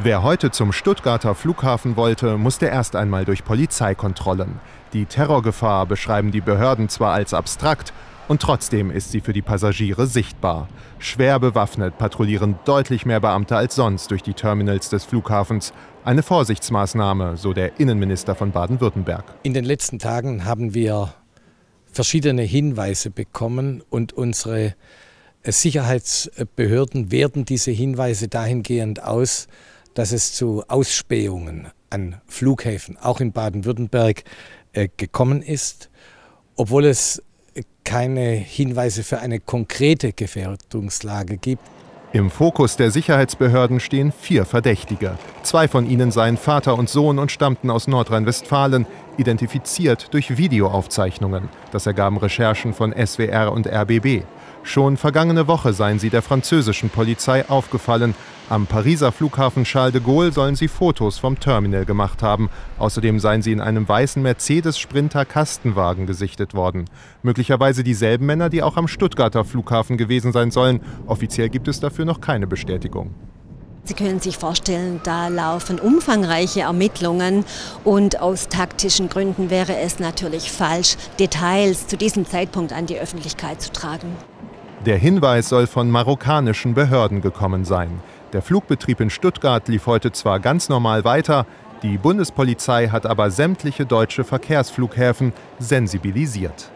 Wer heute zum Stuttgarter Flughafen wollte, musste erst einmal durch Polizeikontrollen. Die Terrorgefahr beschreiben die Behörden zwar als abstrakt, und trotzdem ist sie für die Passagiere sichtbar. Schwer bewaffnet patrouillieren deutlich mehr Beamte als sonst durch die Terminals des Flughafens. Eine Vorsichtsmaßnahme, so der Innenminister von Baden-Württemberg. In den letzten Tagen haben wir verschiedene Hinweise bekommen und unsere Sicherheitsbehörden werten diese Hinweise dahingehend aus, dass es zu Ausspähungen an Flughäfen, auch in Baden-Württemberg, äh, gekommen ist, obwohl es keine Hinweise für eine konkrete Gefährdungslage gibt. Im Fokus der Sicherheitsbehörden stehen vier Verdächtige. Zwei von ihnen seien Vater und Sohn und stammten aus Nordrhein-Westfalen, identifiziert durch Videoaufzeichnungen. Das ergaben Recherchen von SWR und RBB. Schon vergangene Woche seien sie der französischen Polizei aufgefallen. Am Pariser Flughafen Charles de Gaulle sollen sie Fotos vom Terminal gemacht haben. Außerdem seien sie in einem weißen Mercedes-Sprinter Kastenwagen gesichtet worden. Möglicherweise dieselben Männer, die auch am Stuttgarter Flughafen gewesen sein sollen. Offiziell gibt es dafür noch keine Bestätigung. Sie können sich vorstellen, da laufen umfangreiche Ermittlungen und aus taktischen Gründen wäre es natürlich falsch, Details zu diesem Zeitpunkt an die Öffentlichkeit zu tragen. Der Hinweis soll von marokkanischen Behörden gekommen sein. Der Flugbetrieb in Stuttgart lief heute zwar ganz normal weiter, die Bundespolizei hat aber sämtliche deutsche Verkehrsflughäfen sensibilisiert.